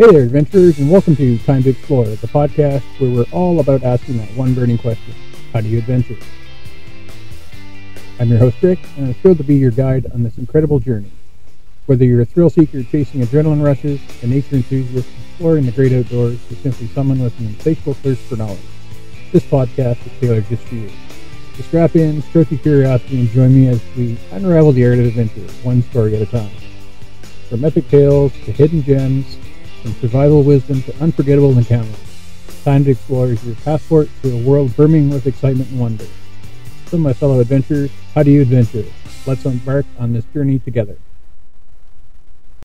Hey there, adventurers, and welcome to Time to Xplore, the podcast where we're all about asking that one burning question How do you adventure? I'm your host, Rick, and I'm thrilled to be your guide on this incredible journey. Whether you're a thrill seeker chasing adrenaline rushes, a nature enthusiast exploring the great outdoors, or simply someone with an insatiable thirst for knowledge, this podcast is tailored just for you. So strap in, stroke your curiosity, and join me as we unravel the art of adventure, one story at a time. From epic tales to hidden gems, from survival wisdom to unforgettable encounters, Time to Xplore your passport to a world brimming with excitement and wonder. So, my fellow adventurers, how do you adventure? Let's embark on this journey together.